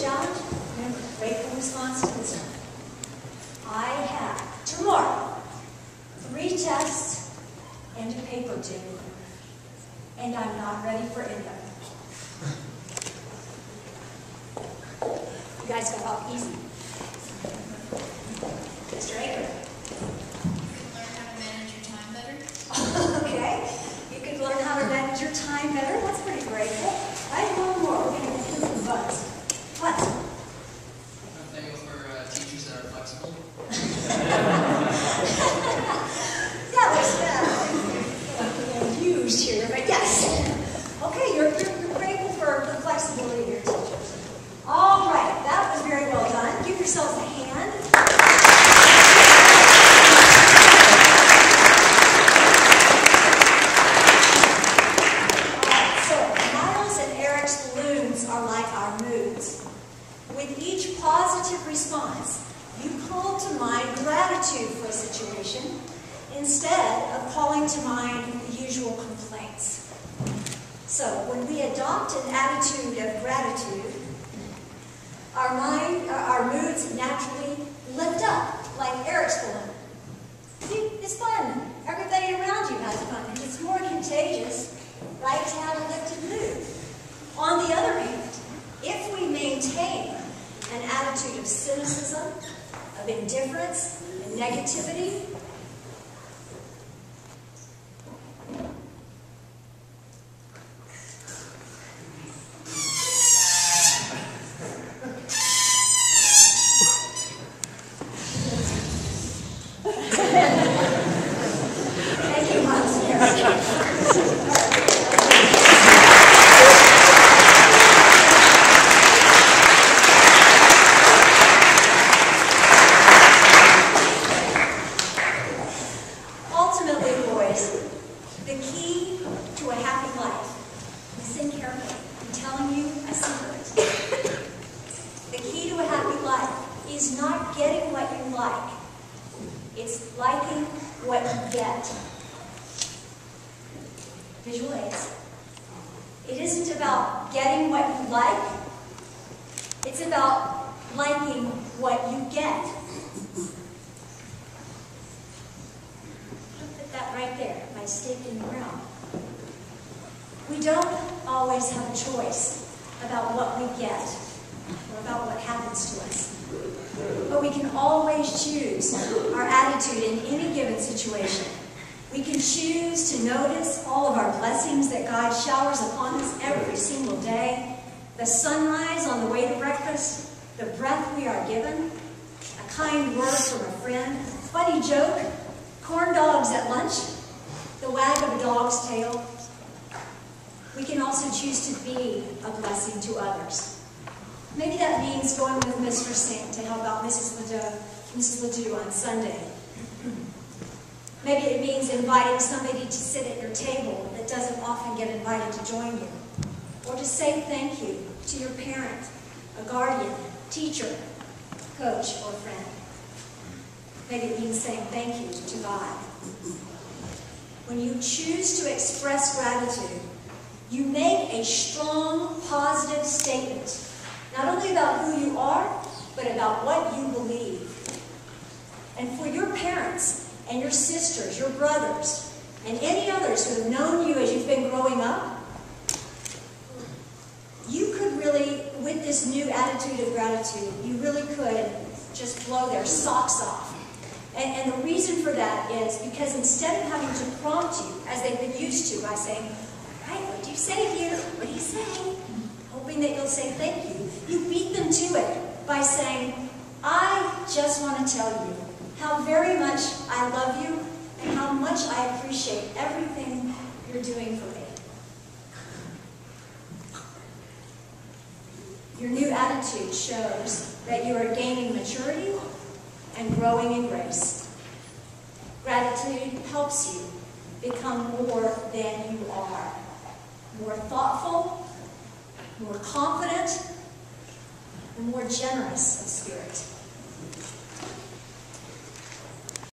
today's challenge, remember, grateful response to one. I have tomorrow three tests and a paper due, and I'm not ready for any of them. You guys got off easy. Mr. Aker. You can learn how to manage your time better. Okay, you can learn how to manage your time better. That's pretty great. I have one more. We're going to do some buzz. What? I'm thankful for uh, teachers that are flexible. That was uh, used here, but yes. Okay, you're, you're, you're grateful for the flexibility of your teachers. All right, that was very well done. Give yourselves a hand. Alright, so Miles and Eric's balloons are like our moods. With each positive response, you call to mind gratitude for a situation instead of calling to mind the usual complaints. So when we adopt an attitude of gratitude, our mind, our moods naturally lift up, like Eric's balloon. See, it's fun. Everybody around you has fun. And it's more contagious, right, to have a lifted mood. On the other hand, if we maintain an attitude of cynicism, of indifference, and negativity, thank you, Miles and Eric. Ultimately, boys, the key to a happy life, listen carefully, I'm telling you a secret. The key to a happy life is not getting what you like, it's liking what you get. Visual aids. It isn't about getting what you like, it's about liking what you get. I'll put that right there, my stake in the ground. We don't always have a choice about what we get or about what happens to us. But we can always choose our attitude in any given situation. We can choose to notice all of our blessings that God showers upon us every single day. The sunrise on the way to breakfast, the breath we are given, a kind word from a friend, funny joke, corn dogs at lunch, the wag of a dog's tail. We can also choose to be a blessing to others. Maybe that means going with Mr. Singh to help out Mrs. Ledoux, Mrs. Ledoux on Sunday. Maybe it means inviting somebody to sit at your table that doesn't often get invited to join you. Or to say thank you to your parent, a guardian, teacher, coach, or friend. Maybe it means saying thank you to God. When you choose to express gratitude, you make a strong, positive statement, not only about who you are, but about what you believe. And for your parents and your sisters, your brothers, and any others who have known you as you've been growing up, you could really, with this new attitude of gratitude, you really could just blow their socks off. And, and the reason for that is because instead of having to prompt you, as they've been used to, by saying, All right, what do you say here? What do you say? Hoping that you'll say thank you. You beat them to it by saying, I just want to tell you how very much I love you and how much I appreciate everything you're doing for me. Your new attitude shows that you are gaining maturity and growing in grace. Gratitude helps you become more than you are. More thoughtful, more confident, more generous of spirit.